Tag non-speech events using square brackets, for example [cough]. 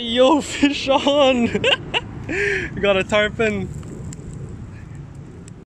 Yo, fish on! [laughs] got a tarpon.